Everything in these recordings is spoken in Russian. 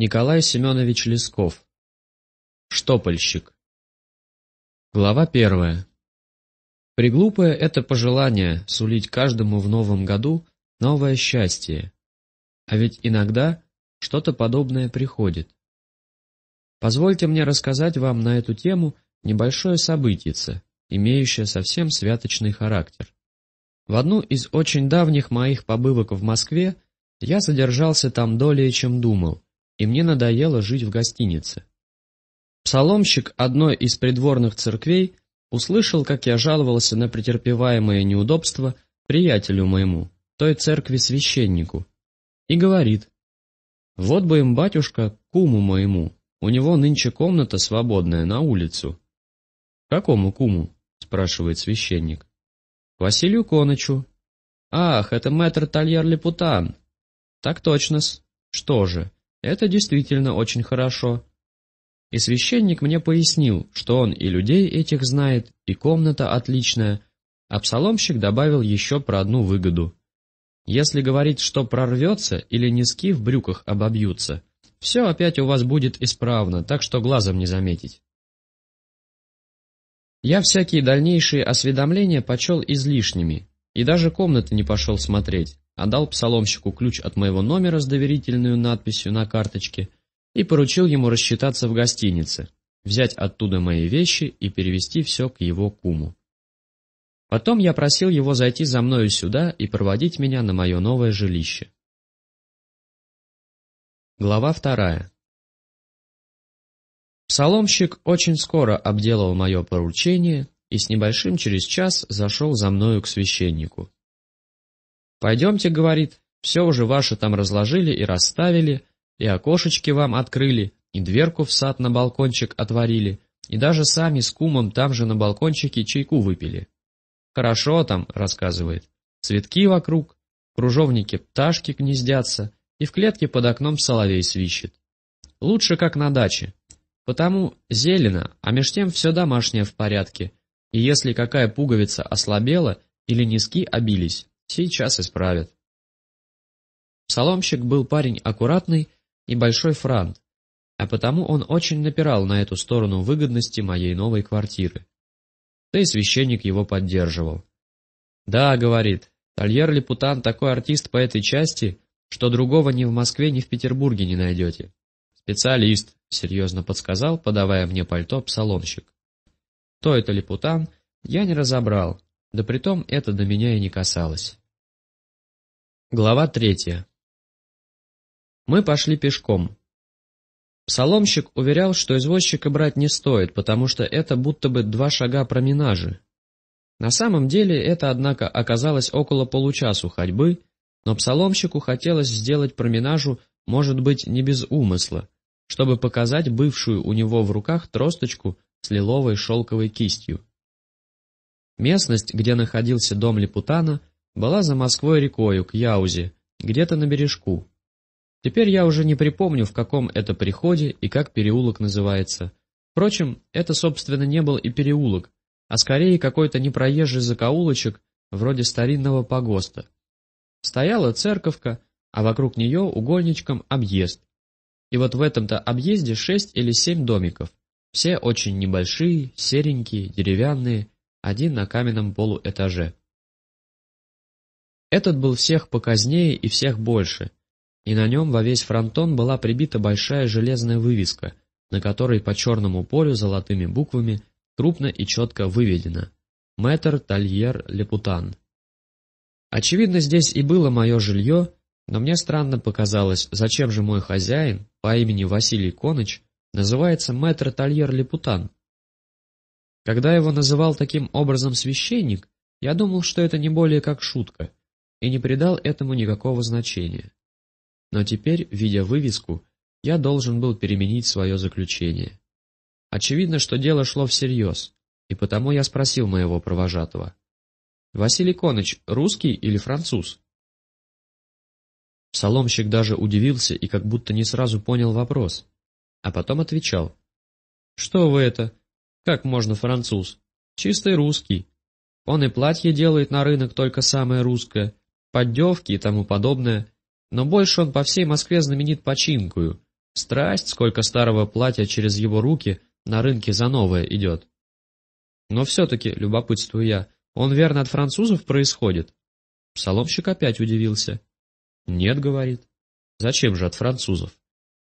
Николай Семенович Лесков. Штопольщик. Глава первая. Приглупое это пожелание сулить каждому в новом году новое счастье. А ведь иногда что-то подобное приходит. Позвольте мне рассказать вам на эту тему небольшое событице, имеющее совсем святочный характер. В одну из очень давних моих побывок в Москве я задержался там долее, чем думал, и мне надоело жить в гостинице. Псаломщик одной из придворных церквей услышал, как я жаловался на претерпеваемые неудобства приятелю моему, той церкви священнику, и говорит, «Вот бы им, батюшка, куму моему, у него нынче комната свободная на улицу». «Какому куму?» — спрашивает священник. «Василию Конычу». «Ах, это мэтр Тольер Лепутан». «Так точно-с. Что же, это действительно очень хорошо. И священник мне пояснил, что он и людей этих знает, и комната отличная, а псаломщик добавил еще про одну выгоду. Если говорить, что прорвется или низки в брюках обобьются, все опять у вас будет исправно, так что глазом не заметить. Я всякие дальнейшие осведомления почел излишними, и даже комнаты не пошел смотреть, отдал псаломщику ключ от моего номера с доверительной надписью на карточке и поручил ему рассчитаться в гостинице, взять оттуда мои вещи и перевести все к его куму. Потом я просил его зайти за мною сюда и проводить меня на мое новое жилище. Глава вторая. Псаломщик очень скоро обделал мое поручение и с небольшим через час зашел за мною к священнику. «Пойдемте, — говорит, — все уже ваше там разложили и расставили, и окошечки вам открыли, и дверку в сад на балкончик отворили, и даже сами с кумом там же на балкончике чайку выпили. Хорошо там, — рассказывает, — цветки вокруг, в кружовнике пташки гнездятся, и в клетке под окном соловей свищет. Лучше, как на даче. Потому зелено, а меж тем все домашнее в порядке, и если какая пуговица ослабела или низки обились, Сейчас исправят. Псаломщик был парень аккуратный и большой франт, а потому он очень напирал на эту сторону выгодности моей новой квартиры. Да и священник его поддерживал. «Да, — говорит, — Тольер Лепутан такой артист по этой части, что другого ни в Москве, ни в Петербурге не найдете. Специалист, — серьезно подсказал, подавая мне пальто псаломщик. Кто это Лепутан, я не разобрал, да притом это до меня и не касалось. Глава третья. Мы пошли пешком. Псаломщик уверял, что извозчика брать не стоит, потому что это будто бы два шага променажи. На самом деле это, однако, оказалось около получасу ходьбы, но псаломщику хотелось сделать променажу, может быть, не без умысла, чтобы показать бывшую у него в руках тросточку с лиловой шелковой кистью. Местность, где находился дом Лепутана, была за Москвой рекою к Яузе, где-то на бережку. Теперь я уже не припомню, в каком это приходе и как переулок называется. Впрочем, это, собственно, не был и переулок, а скорее какой-то непроезжий закоулочек, вроде старинного погоста. Стояла церковка, а вокруг нее угольничком объезд. И вот в этом-то объезде шесть или семь домиков, все очень небольшие, серенькие, деревянные, один на каменном полуэтаже. Этот был всех показнее и всех больше, и на нем во весь фронтон была прибита большая железная вывеска, на которой по черному полю золотыми буквами крупно и четко выведено «Мэтр Тольер Лепутан». Очевидно, здесь и было мое жилье, но мне странно показалось, зачем же мой хозяин по имени Василий Коныч называется мэтр Тольер Лепутан. Когда его называл таким образом священник, я думал, что это не более как шутка, и не придал этому никакого значения. Но теперь, видя вывеску, я должен был переменить свое заключение. Очевидно, что дело шло всерьез, и потому я спросил моего провожатого. «Василий Коныч, русский или француз?» Псаломщик даже удивился и как будто не сразу понял вопрос, а потом отвечал. «Что вы это? Как можно француз? Чистый русский. Он и платье делает на рынок только самое русское, поддевки и тому подобное, но больше он по всей Москве знаменит починкую, Страсть, сколько старого платья через его руки на рынке за новое идет. Но все-таки, любопытствую я, он верно от французов происходит? Псаломщик опять удивился. Нет, говорит. Зачем же от французов?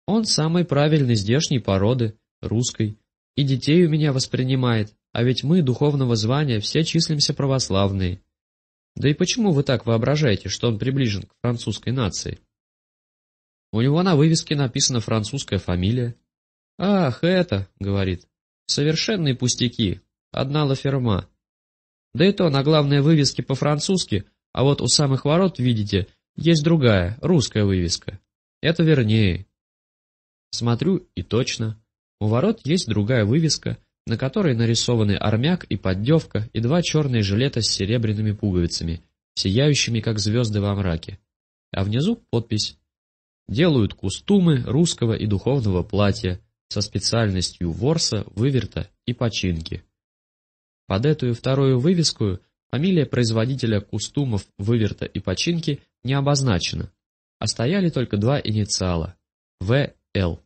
Он самой правильной здешней породы, русской, и детей у меня воспринимает, а ведь мы, духовного звания, все числимся православные. Да и почему вы так воображаете, что он приближен к французской нации? У него на вывеске написана французская фамилия. «Ах, это», — говорит, — «совершенные пустяки, одна лаферма». Да и то на главной вывеске по-французски, а вот у самых ворот, видите, есть другая, русская вывеска. Это вернее. Смотрю, и точно. У ворот есть другая вывеска, на которой нарисованы армяк и поддевка и два черные жилета с серебряными пуговицами, сияющими, как звезды во мраке. А внизу подпись «Делают кустумы русского и духовного платья со специальностью ворса, выверта и починки». Под эту вторую вывеску фамилия производителя кустумов, выверта и починки не обозначена, а стояли только два инициала – В.Л.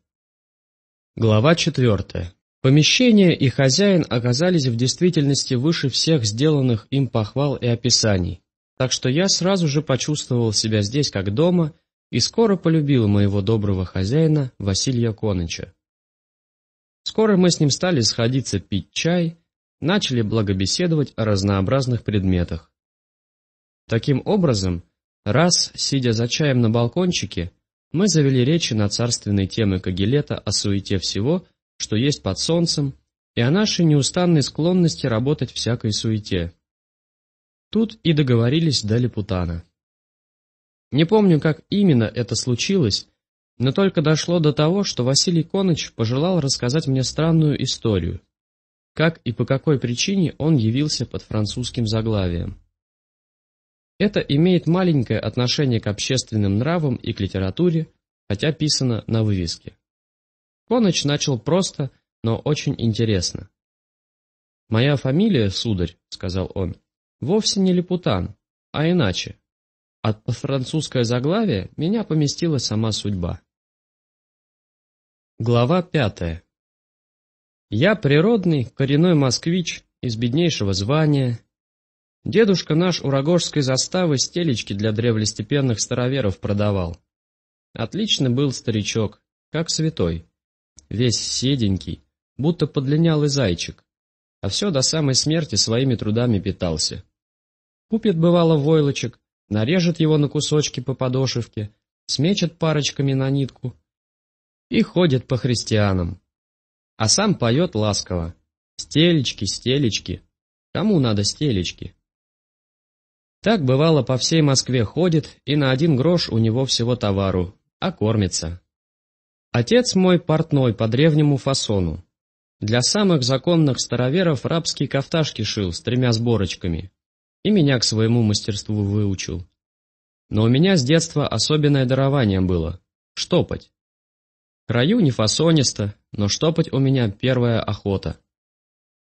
Глава четвертая. Помещение и хозяин оказались в действительности выше всех сделанных им похвал и описаний, так что я сразу же почувствовал себя здесь как дома и скоро полюбил моего доброго хозяина Василия Коныча. Скоро мы с ним стали сходиться пить чай, начали благобеседовать о разнообразных предметах. Таким образом, раз, сидя за чаем на балкончике, мы завели речи на царственные темы Кагилета о суете всего, что есть под солнцем, и о нашей неустанной склонности работать всякой суете. Тут и договорились до Лепутана. Не помню, как именно это случилось, но только дошло до того, что Василий Коныч пожелал рассказать мне странную историю, как и по какой причине он явился под французским заглавием. Это имеет маленькое отношение к общественным нравам и к литературе, хотя писано на вывеске. Коныч начал просто, но очень интересно. «Моя фамилия, сударь», — сказал он, — «вовсе не Лепутан, а иначе. От французское заглавие меня поместила сама судьба». Глава пятая. Я природный, коренной москвич, из беднейшего звания. Дедушка наш у Рогожской заставы стелечки для древлестепенных староверов продавал. Отлично был старичок, как святой весь седенький, будто подлинялый зайчик, а все до самой смерти своими трудами питался. Купит бывало войлочек, нарежет его на кусочки по подошивке, смечет парочками на нитку и ходит по христианам. А сам поет ласково. «Стелечки, стелечки, кому надо стелечки?» Так бывало по всей Москве ходит, и на один грош у него всего товару, а кормится. Отец мой портной по древнему фасону. Для самых законных староверов рабские кафташки шил с тремя сборочками. И меня к своему мастерству выучил. Но у меня с детства особенное дарование было — штопать. Краю не фасонисто, но штопать у меня первая охота.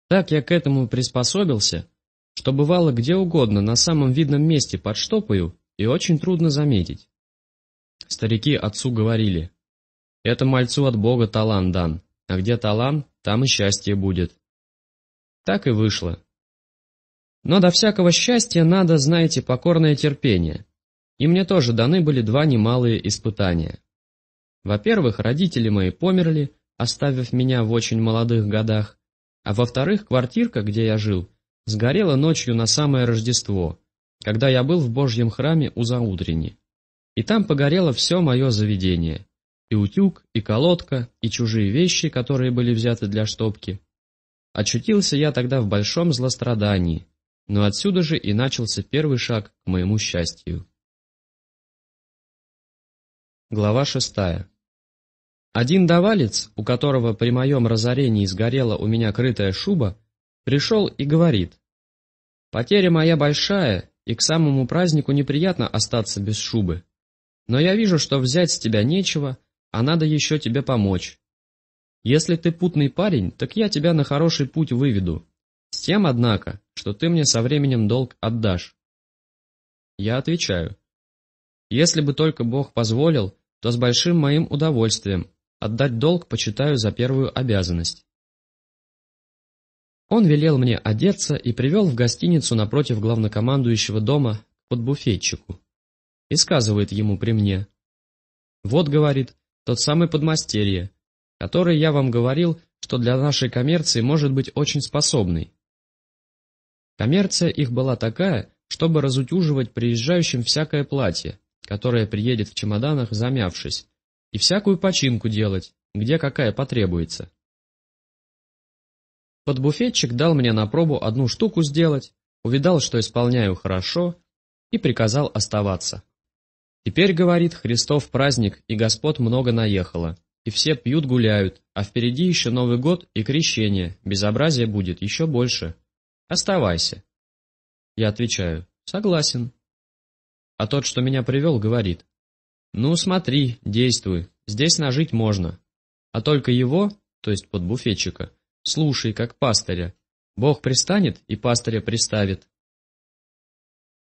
Так я к этому приспособился, что бывало где угодно на самом видном месте подштопаю и очень трудно заметить. Старики отцу говорили, это мальцу от Бога талант дан, а где талант, там и счастье будет. Так и вышло. Но до всякого счастья надо, знаете, покорное терпение. И мне тоже даны были два немалые испытания. Во-первых, родители мои померли, оставив меня в очень молодых годах, а во-вторых, квартирка, где я жил, сгорела ночью на самое Рождество, когда я был в Божьем храме у заутренни. И там погорело все мое заведение и утюг, и колодка, и чужие вещи, которые были взяты для штопки. Очутился я тогда в большом злострадании, но отсюда же и начался первый шаг к моему счастью. Глава шестая. Один давалец, у которого при моем разорении сгорела у меня крытая шуба, пришел и говорит, «Потеря моя большая, и к самому празднику неприятно остаться без шубы. Но я вижу, что взять с тебя нечего, а надо еще тебе помочь. Если ты путный парень, так я тебя на хороший путь выведу. С тем, однако, что ты мне со временем долг отдашь. Я отвечаю. Если бы только Бог позволил, то с большим моим удовольствием, отдать долг почитаю за первую обязанность. Он велел мне одеться и привел в гостиницу напротив главнокомандующего дома под буфетчику. И сказывает ему при мне. «Вот, — говорит, — тот самый подмастерье, который я вам говорил, что для нашей коммерции может быть очень способный. Коммерция их была такая, чтобы разутюживать приезжающим всякое платье, которое приедет в чемоданах замявшись, и всякую починку делать, где какая потребуется. Подбуфетчик дал мне на пробу одну штуку сделать, увидал, что исполняю хорошо, и приказал оставаться. Теперь, говорит, Христов праздник, и господ много наехало, и все пьют гуляют, а впереди еще Новый год и крещение, безобразие будет еще больше. Оставайся. Я отвечаю, согласен. А тот, что меня привел, говорит, ну смотри, действуй, здесь нажить можно. А только его, то есть подбуфетчика, Слушай, как пастыря. Бог пристанет и пастыря приставит.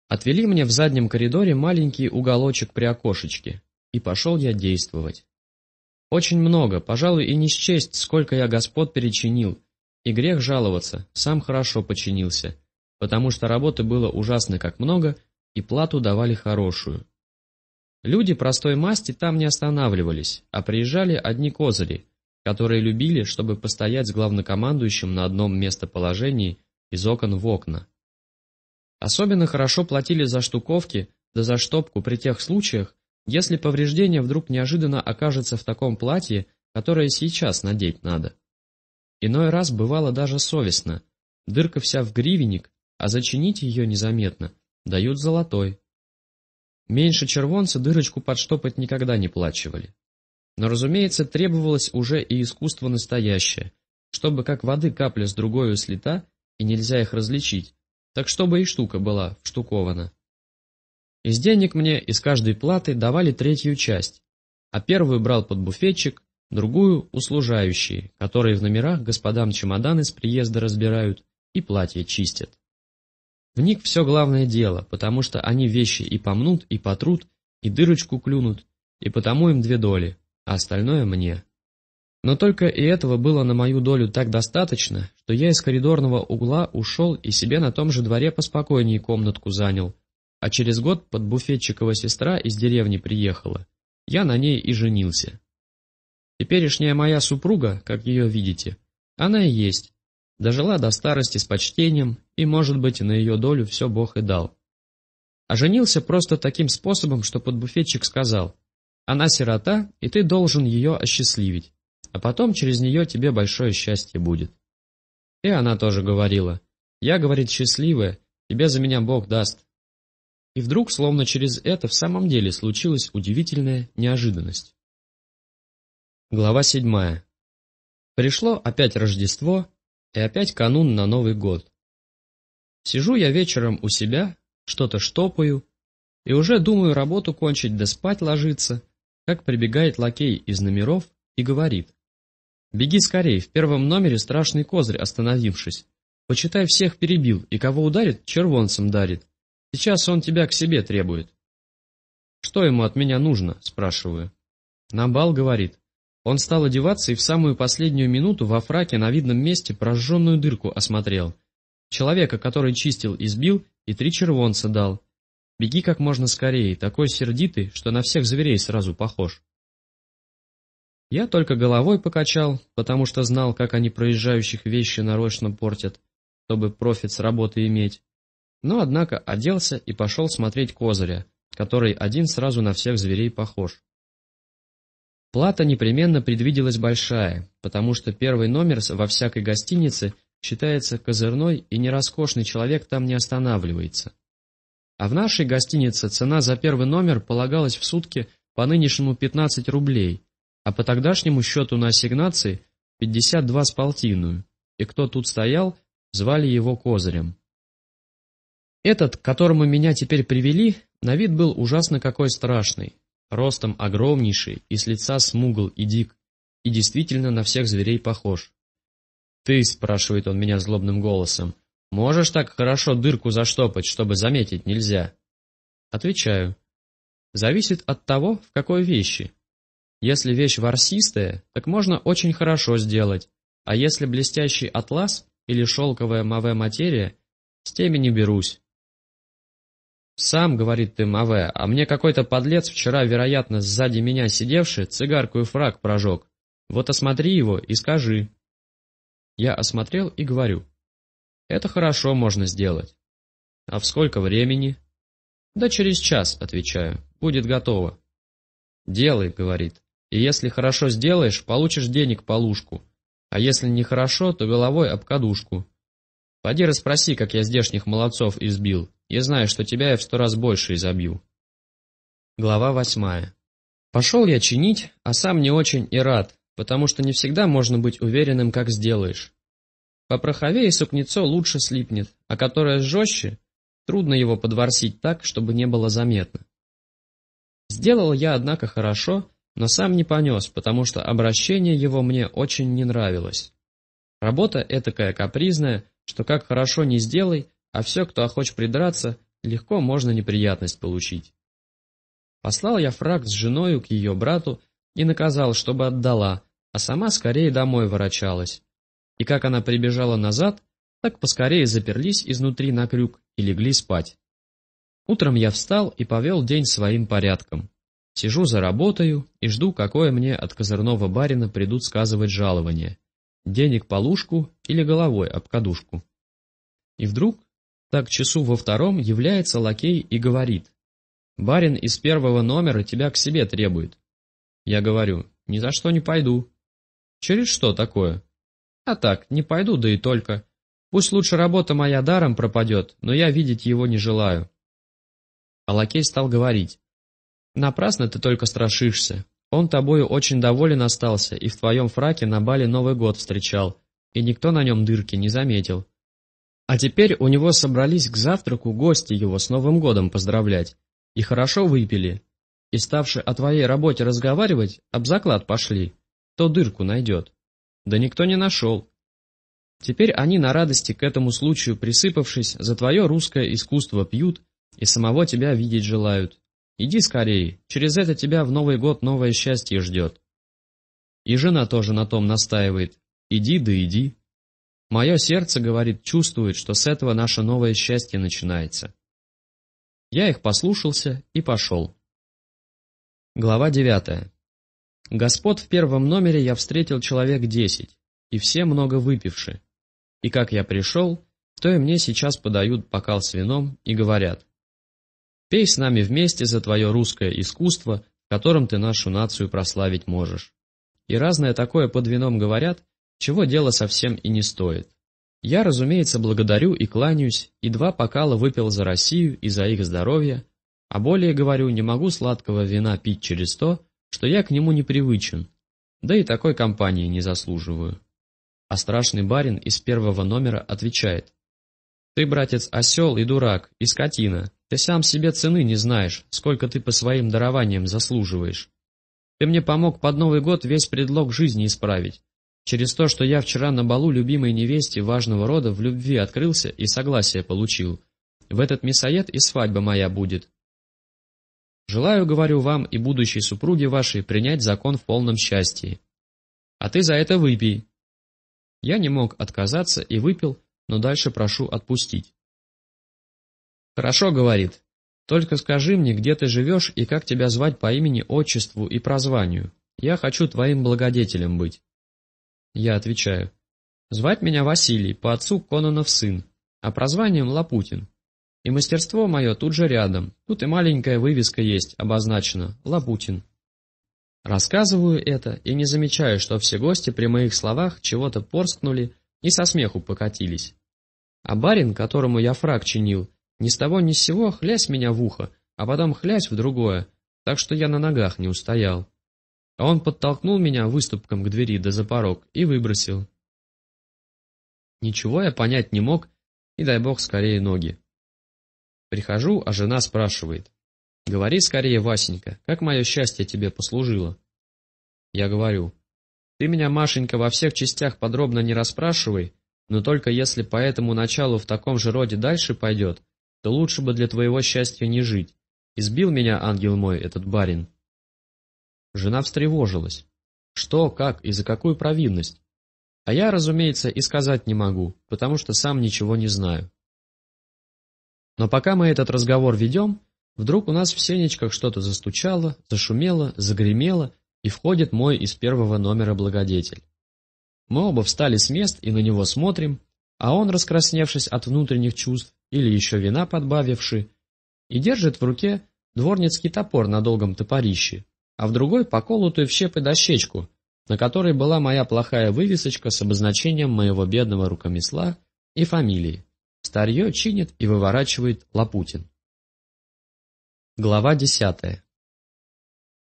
Отвели мне в заднем коридоре маленький уголочек при окошечке, и пошел я действовать. Очень много, пожалуй, и не счесть, сколько я господ перечинил, и грех жаловаться, сам хорошо починился, потому что работы было ужасно как много, и плату давали хорошую. Люди простой масти там не останавливались, а приезжали одни козыри, которые любили, чтобы постоять с главнокомандующим на одном местоположении из окон в окна. Особенно хорошо платили за штуковки да за штопку при тех случаях, если повреждение вдруг неожиданно окажется в таком платье, которое сейчас надеть надо. Иной раз бывало даже совестно. Дырка вся в гривенник, а зачинить ее незаметно дают золотой. Меньше червонца дырочку подштопать никогда не плачивали. Но, разумеется, требовалось уже и искусство настоящее, чтобы как воды капля с другой слита, и нельзя их различить, так чтобы и штука была вштукована. Из денег мне из каждой платы давали третью часть, а первую брал под буфетчик, другую — услужающие, которые в номерах господам чемоданы с приезда разбирают и платья чистят. В них все главное дело, потому что они вещи и помнут, и потрут, и дырочку клюнут, и потому им две доли а остальное мне. Но только и этого было на мою долю так достаточно, что я из коридорного угла ушел и себе на том же дворе поспокойнее комнатку занял, а через год под буфетчикова сестра из деревни приехала. Я на ней и женился. Теперешняя моя супруга, как ее видите, она и есть. Дожила до старости с почтением, и, может быть, на ее долю все Бог и дал. А женился просто таким способом, что подбуфетчик сказал, она сирота, и ты должен ее осчастливить, а потом через нее тебе большое счастье будет. И она тоже говорила, я, говорит, счастливая, тебе за меня Бог даст. И вдруг, словно через это, в самом деле случилась удивительная неожиданность. Глава седьмая. Пришло опять Рождество и опять канун на Новый год. Сижу я вечером у себя, что-то штопаю, и уже думаю работу кончить да спать ложиться, как прибегает лакей из номеров и говорит. «Беги скорей, в первом номере страшный козырь, остановившись. Почитай, всех перебил, и кого ударит, червонцем дарит. Сейчас он тебя к себе требует». «Что ему от меня нужно?» – спрашиваю. «На бал», – говорит. Он стал одеваться и в самую последнюю минуту во фраке на видном месте прожженную дырку осмотрел. Человека, который чистил, избил и три червонца дал. Беги как можно скорее, такой сердитый, что на всех зверей сразу похож. Я только головой покачал, потому что знал, как они проезжающих вещи нарочно портят, чтобы профит с работы иметь. Но, однако, оделся и пошел смотреть козыря, который один сразу на всех зверей похож. Плата непременно предвиделась большая, потому что первый номер во всякой гостинице считается козырной и нероскошный человек там не останавливается. А в нашей гостинице цена за первый номер полагалась в сутки по нынешнему 15 рублей, а по тогдашнему счету на ассигнации 52 с полтинную, и кто тут стоял, звали его Козырем. Этот, к которому меня теперь привели, на вид был ужасно какой страшный, ростом огромнейший и с лица смугл и дик, и действительно на всех зверей похож. «Ты», — спрашивает он меня злобным голосом, Можешь так хорошо дырку заштопать, чтобы заметить нельзя? Отвечаю. Зависит от того, в какой вещи. Если вещь ворсистая, так можно очень хорошо сделать, а если блестящий атлас или шелковая маве материя, с теми не берусь. «Сам, — говорит ты, Маве, — а мне какой-то подлец вчера, вероятно, сзади меня сидевший, цигарку и фраг прожег. Вот осмотри его и скажи». Я осмотрел и говорю. «Это хорошо можно сделать». «А в сколько времени?» «Да через час», — отвечаю, — «будет готово». «Делай», — говорит, — «и если хорошо сделаешь, получишь денег по лужку, а если нехорошо, то головой об кадушку. Пойди расспроси, как я здешних молодцов избил, я знаю, что тебя я в сто раз больше изобью. Глава восьмая. Пошел я чинить, а сам не очень и рад, потому что не всегда можно быть уверенным, как сделаешь. По проховее сукнецо лучше слипнет, а которое жестче, трудно его подворсить так, чтобы не было заметно. Сделал я, однако, хорошо, но сам не понес, потому что обращение его мне очень не нравилось. Работа этакая капризная, что как хорошо не сделай, а все, кто охоч придраться, легко можно неприятность получить. Послал я фраг с женою к ее брату и наказал, чтобы отдала, а сама скорее домой ворочалась. И как она прибежала назад, так поскорее заперлись изнутри на крюк и легли спать. Утром я встал и повел день своим порядком. Сижу за работою и жду, какое мне от козырного барина придут сказывать жалование. Денег по лужку или головой об кадушку. И вдруг так часу во втором является лакей и говорит. «Барин из первого номера тебя к себе требует». Я говорю, «Ни за что не пойду». «Через что такое?» «А так, не пойду, да и только. Пусть лучше работа моя даром пропадет, но я видеть его не желаю». А лакей стал говорить. «Напрасно ты только страшишься. Он тобою очень доволен остался и в твоем фраке на бале Новый год встречал, и никто на нем дырки не заметил. А теперь у него собрались к завтраку гости его с Новым годом поздравлять. И хорошо выпили. И ставши о твоей работе разговаривать, об заклад пошли. То дырку найдет. Да никто не нашел. Теперь они на радости к этому случаю присыпавшись, за твое русское искусство пьют и самого тебя видеть желают. Иди скорее, через это тебя в Новый год новое счастье ждет. И жена тоже на том настаивает. Иди да иди. Мое сердце, говорит, чувствует, что с этого наше новое счастье начинается. Я их послушался и пошел. Глава девятая. Господ в первом номере я встретил человек десять, и все много выпивши. И как я пришел, то и мне сейчас подают бокал с вином и говорят, «Пей с нами вместе за твое русское искусство, в котором ты нашу нацию прославить можешь». И разное такое под вином говорят, чего дело совсем и не стоит. Я, разумеется, благодарю и кланяюсь, и два покала выпил за Россию и за их здоровье, а более, говорю, не могу сладкого вина пить через то, что я к нему не привычен, да и такой компании не заслуживаю. А страшный барин из первого номера отвечает. Ты, братец, осел и дурак, и скотина, ты сам себе цены не знаешь, сколько ты по своим дарованиям заслуживаешь. Ты мне помог под Новый год весь предлог жизни исправить, Через то, что я вчера на балу любимой невесте важного рода в любви открылся и согласие получил. В этот мясоед и свадьба моя будет. Желаю, говорю вам и будущей супруге вашей принять закон в полном счастье. А ты за это выпей. Я не мог отказаться и выпил, но дальше прошу отпустить. Хорошо, говорит. Только скажи мне, где ты живешь и как тебя звать по имени, отчеству и прозванию. Я хочу твоим благодетелем быть. Я отвечаю. Звать меня Василий, по отцу Кононов сын, а прозванием Лапутин. И мастерство мое тут же рядом, тут и маленькая вывеска есть, обозначена Лапутин. Рассказываю это и не замечаю, что все гости при моих словах чего-то порскнули и со смеху покатились. А барин, которому я фраг чинил, ни с того ни с сего хлясь меня в ухо, а потом хлясь в другое, так что я на ногах не устоял. А он подтолкнул меня выступком к двери да за порог и выбросил. Ничего я понять не мог, и дай бог скорее ноги. Прихожу, а жена спрашивает. «Говори скорее, Васенька, как мое счастье тебе послужило?» Я говорю. «Ты меня, Машенька, во всех частях подробно не расспрашивай, но только если по этому началу в таком же роде дальше пойдет, то лучше бы для твоего счастья не жить. Избил меня, ангел мой, этот барин, Жена встревожилась. Что, как и за какую провинность? А я, разумеется, и сказать не могу, потому что сам ничего не знаю. Но пока мы этот разговор ведем, вдруг у нас в сенечках что-то застучало, зашумело, загремело, и входит мой из первого номера благодетель. Мы оба встали с мест и на него смотрим, а он, раскрасневшись от внутренних чувств или еще вина подбавивший, и держит в руке дворницкий топор на долгом топорище, а в другой поколотую в щепы дощечку, на которой была моя плохая вывесочка с обозначением моего бедного рукомесла и фамилии. Старье чинит и выворачивает Лапутин. Глава десятая.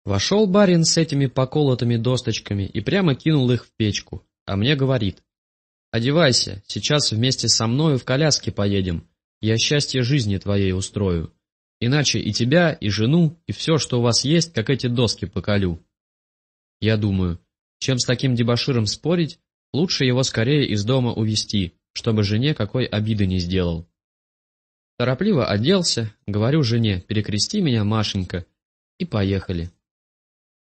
Вошел барин с этими поколотыми досточками и прямо кинул их в печку, а мне говорит. «Одевайся, сейчас вместе со мною в коляске поедем, я счастье жизни твоей устрою, иначе и тебя, и жену, и все, что у вас есть, как эти доски поколю». Я думаю, чем с таким дебоширом спорить, лучше его скорее из дома увести, чтобы жене какой обиды не сделал. Торопливо оделся, говорю жене, перекрести меня, Машенька, и поехали.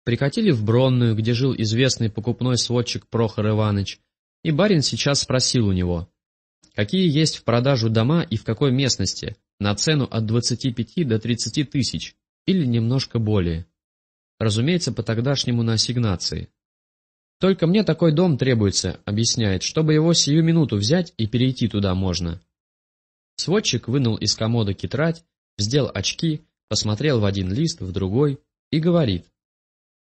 Прикатили в Бронную, где жил известный покупной сводчик Прохор Иванович, и барин сейчас спросил у него, какие есть в продажу дома и в какой местности, на цену от 25 до 30 тысяч, или немножко более. Разумеется, по тогдашнему на ассигнации. Только мне такой дом требуется, объясняет, чтобы его сию минуту взять и перейти туда можно. Сводчик вынул из комода тетрадь, сделал очки, посмотрел в один лист, в другой и говорит.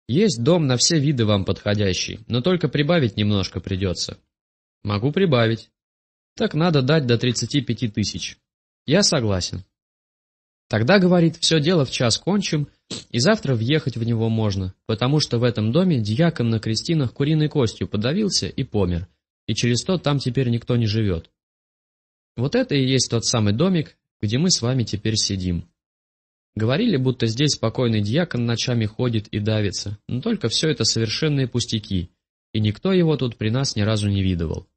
Есть дом на все виды вам подходящий, но только прибавить немножко придется. Могу прибавить. Так надо дать до 35 тысяч. Я согласен. Тогда, говорит, все дело в час кончим, и завтра въехать в него можно, потому что в этом доме дьякон на крестинах куриной костью подавился и помер, и через то там теперь никто не живет. Вот это и есть тот самый домик, где мы с вами теперь сидим. Говорили, будто здесь покойный дьякон ночами ходит и давится, но только все это совершенные пустяки, и никто его тут при нас ни разу не видывал.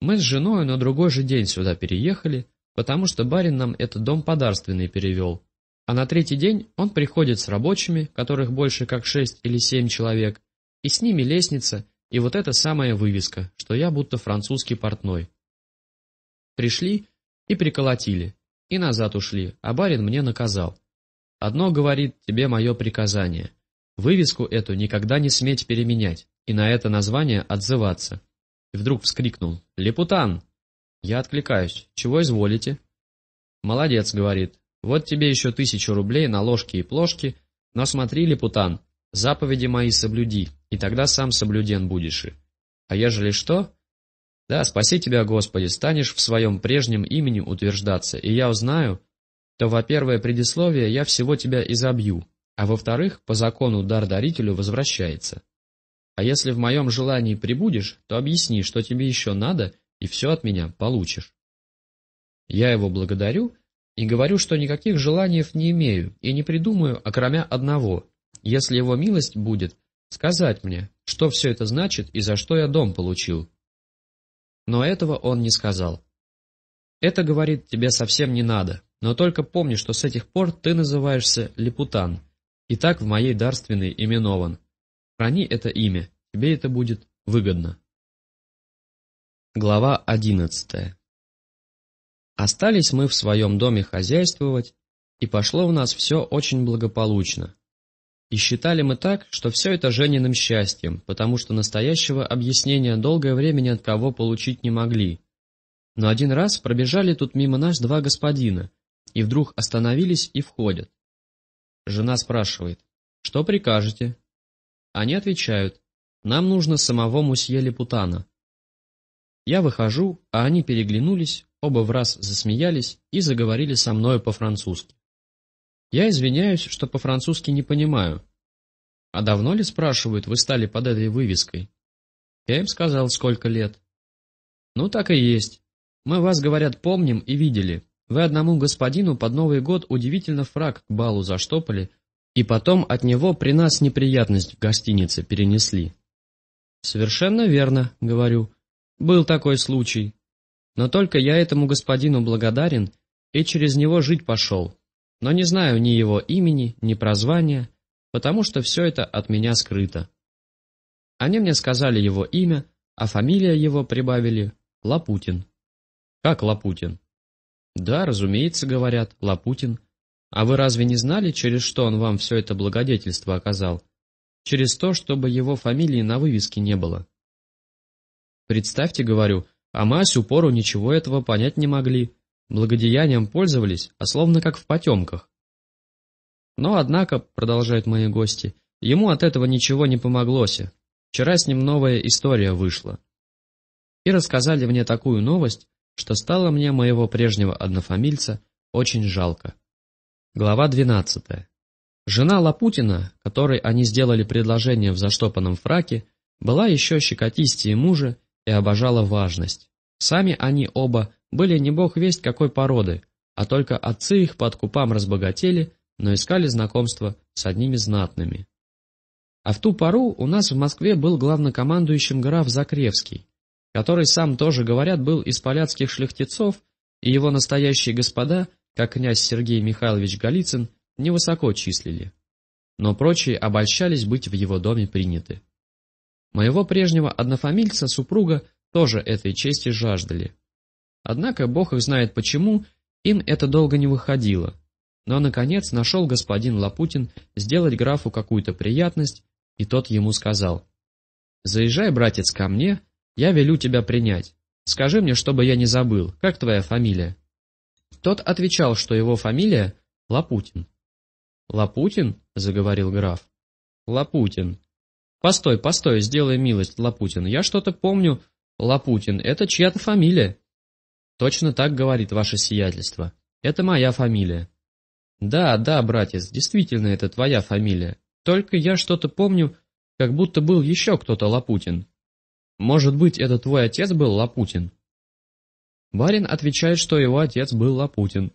Мы с женой на другой же день сюда переехали, потому что барин нам этот дом подарственный перевел, а на третий день он приходит с рабочими, которых больше как шесть или семь человек, и с ними лестница, и вот эта самая вывеска, что я будто французский портной. Пришли и приколотили, и назад ушли, а барин мне наказал. Одно говорит тебе мое приказание. Вывеску эту никогда не сметь переменять, и на это название отзываться. И вдруг вскрикнул «Лепутан!» Я откликаюсь «Чего изволите?» «Молодец», — говорит, вот тебе еще тысячу рублей на ложки и плошки, но смотри, Лепутан, заповеди мои соблюди, и тогда сам соблюден будешь. И. А ежели что? Да, спаси тебя, Господи, станешь в своем прежнем имени утверждаться, и я узнаю, то, во-первых, предисловие я всего тебя изобью, а во-вторых, по закону дар дарителю возвращается. А если в моем желании прибудешь, то объясни, что тебе еще надо, и все от меня получишь. Я его благодарю, и говорю, что никаких желаний не имею и не придумаю, окромя одного. Если его милость будет, сказать мне, что все это значит и за что я дом получил. Но этого он не сказал. Это, говорит, тебе совсем не надо, но только помни, что с этих пор ты называешься Лепутан, и так в моей дарственной именован. Храни это имя, тебе это будет выгодно. Глава одиннадцатая Остались мы в своем доме хозяйствовать, и пошло у нас все очень благополучно. И считали мы так, что все это Жениным счастьем, потому что настоящего объяснения долгое время ни от кого получить не могли. Но один раз пробежали тут мимо нас два господина, и вдруг остановились и входят. Жена спрашивает, что прикажете? Они отвечают, нам нужно самого мусье Лепутана. Я выхожу, а они переглянулись, оба в раз засмеялись и заговорили со мною по-французски. Я извиняюсь, что по-французски не понимаю. А давно ли, спрашивают, вы стали под этой вывеской? Я им сказал, сколько лет. Ну, так и есть. Мы вас, говорят, помним и видели. Вы одному господину под Новый год удивительно фраг к балу заштопали, и потом от него при нас неприятность в гостинице перенесли. Совершенно верно, говорю. Был такой случай. Но только я этому господину благодарен и через него жить пошел. Но не знаю ни его имени, ни прозвания, потому что все это от меня скрыто. Они мне сказали его имя, а фамилия его прибавили Лапутин. Как Лапутин? Да, разумеется, говорят, Лапутин. А вы разве не знали, через что он вам все это благодетельство оказал? Через то, чтобы его фамилии на вывеске не было. Представьте, говорю, а мы сю пору ничего этого понять не могли. Благодеянием пользовались, а словно как в потемках. Но, однако, продолжают мои гости, ему от этого ничего не помоглося. Вчера с ним новая история вышла. И рассказали мне такую новость, что стало мне моего прежнего однофамильца очень жалко. Глава 12. Жена Лапутина, которой они сделали предложение в заштопанном фраке, была еще щекотистее мужа и обожала важность. Сами они оба были не бог весть какой породы, а только отцы их под купам разбогатели, но искали знакомства с одними знатными. А в ту пору у нас в Москве был главнокомандующим граф Закревский, который сам тоже, говорят, был из поляцких шляхтецов, и его настоящие господа, как князь Сергей Михайлович Голицын, невысоко числили. Но прочие обольщались быть в его доме приняты. Моего прежнего однофамильца супруга тоже этой чести жаждали. Однако, бог их знает почему, им это долго не выходило. Но, наконец, нашел господин Лапутин сделать графу какую-то приятность, и тот ему сказал, «Заезжай, братец, ко мне, я велю тебя принять. Скажи мне, чтобы я не забыл, как твоя фамилия?» Тот отвечал, что его фамилия Лапутин. «Лапутин?» — заговорил граф. «Лапутин. Постой, постой, сделай милость, Лапутин. Я что-то помню. Лапутин — это чья-то фамилия». «Точно так говорит ваше сиятельство. Это моя фамилия». «Да, да, братец, действительно, это твоя фамилия. Только я что-то помню, как будто был еще кто-то Лапутин. Может быть, это твой отец был Лапутин?» Барин отвечает, что его отец был Лапутин.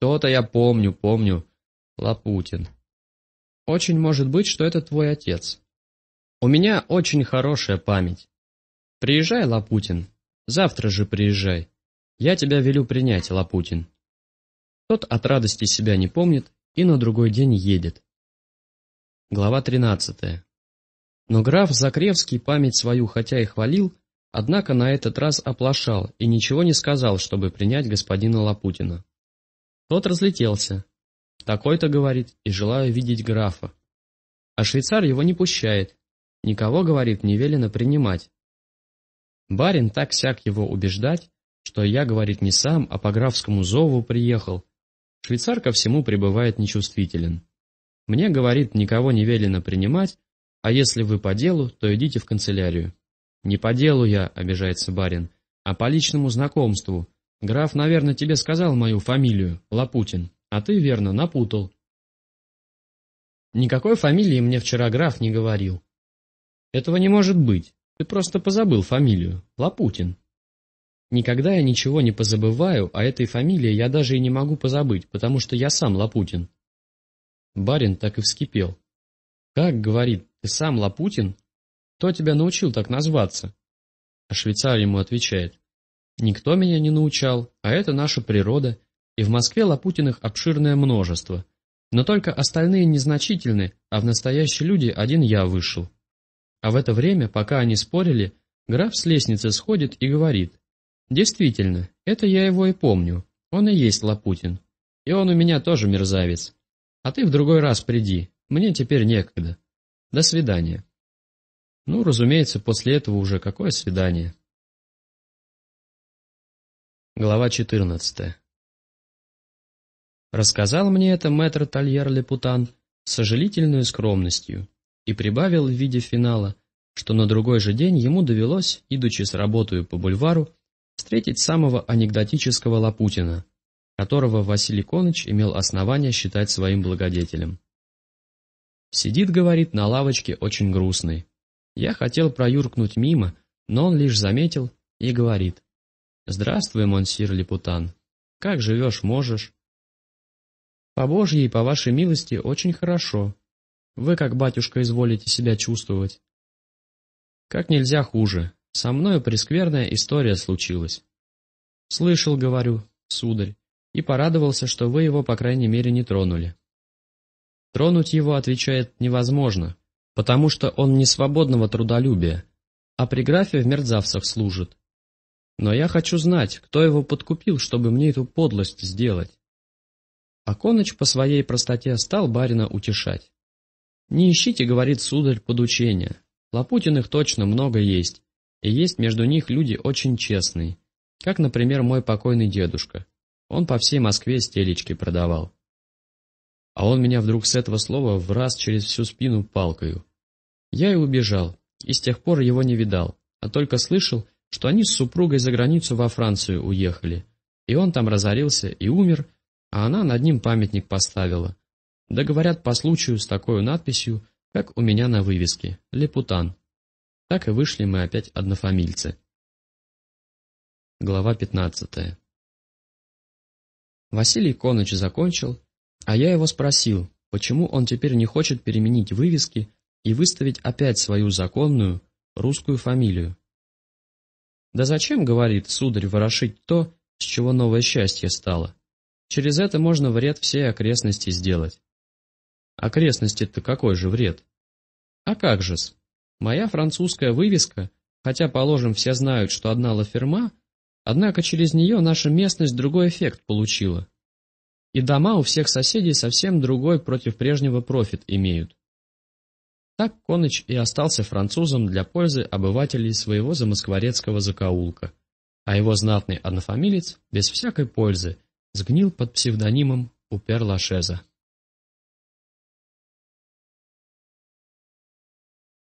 «То-то я помню, помню. Лапутин. Очень может быть, что это твой отец. У меня очень хорошая память. Приезжай, Лапутин. Завтра же приезжай. Я тебя велю принять, Лапутин». Тот от радости себя не помнит и на другой день едет. Глава тринадцатая. Но граф Закревский память свою хотя и хвалил, однако на этот раз оплошал и ничего не сказал, чтобы принять господина Лапутина. Тот разлетелся. Такой-то, говорит, и желаю видеть графа. А швейцар его не пущает. Никого, говорит, не велено принимать. Барин так-сяк его убеждать, что я, говорит, не сам, а по графскому зову приехал. Швейцар ко всему пребывает нечувствителен. Мне, говорит, никого не велено принимать, а если вы по делу, то идите в канцелярию. Не по делу я, обижается барин, а по личному знакомству. Граф, наверное, тебе сказал мою фамилию, Лапутин, а ты, верно, напутал. Никакой фамилии мне вчера граф не говорил. Этого не может быть. Ты просто позабыл фамилию. Лапутин. Никогда я ничего не позабываю, а этой фамилии я даже и не могу позабыть, потому что я сам Лапутин. Барин так и вскипел. Как, говорит, ты сам Лапутин? Кто тебя научил так назваться? А швейцар ему отвечает. Никто меня не научал, а это наша природа, и в Москве Лапутиных обширное множество. Но только остальные незначительны, а в настоящие люди один я вышел. А в это время, пока они спорили, граф с лестницы сходит и говорит. Действительно, это я его и помню, он и есть Лапутин. И он у меня тоже мерзавец. А ты в другой раз приди, мне теперь некогда. До свидания. Ну, разумеется, после этого уже какое свидание? Глава 14. Рассказал мне это мэтр Тольер Лепутан с сожалительной скромностью и прибавил в виде финала, что на другой же день ему довелось, идучи с работой по бульвару, встретить самого анекдотического Лапутина, которого Василий Коныч имел основание считать своим благодетелем. Сидит, говорит, на лавочке очень грустный. Я хотел проюркнуть мимо, но он лишь заметил и говорит. «Здравствуй, монсир Лепутан. Как живешь, можешь?» «По Божьей и по вашей милости очень хорошо. Вы, как батюшка, изволите себя чувствовать?» «Как нельзя хуже. Со мною прескверная история случилась». «Слышал, говорю, сударь, и порадовался, что вы его, по крайней мере, не тронули». Тронуть его, отвечает, невозможно, потому что он не свободного трудолюбия, а при графе в мерзавцах служит. Но я хочу знать, кто его подкупил, чтобы мне эту подлость сделать. А Коныч по своей простоте стал барина утешать. «Не ищите, — говорит сударь, — подучения. Лопутиных точно много есть, и есть между них люди очень честные, как, например, мой покойный дедушка. Он по всей Москве стелечки продавал. А он меня вдруг с этого слова в раз через всю спину палкою. Я и убежал, и с тех пор его не видал, а только слышал, что они с супругой за границу во Францию уехали, и он там разорился и умер, а она над ним памятник поставила. Да говорят по случаю с такой надписью, как у меня на вывеске «Лепутан». Так и вышли мы опять однофамильцы. Глава пятнадцатая. Василий Коныч закончил, а я его спросил, почему он теперь не хочет переменить вывески и выставить опять свою законную русскую фамилию. «Да зачем, — говорит сударь, — ворошить то, с чего новое счастье стало? Через это можно вред всей окрестности сделать». «Окрестности-то какой же вред?» «А как же-с? Моя французская вывеска, хотя, положим, все знают, что одна лаферма, однако через нее наша местность другой эффект получила. И дома у всех соседей совсем другой против прежнего профит имеют. Так Коныч и остался французом для пользы обывателей своего замоскворецкого закоулка, а его знатный однофамилец без всякой пользы сгнил под псевдонимом Упер Лашеза.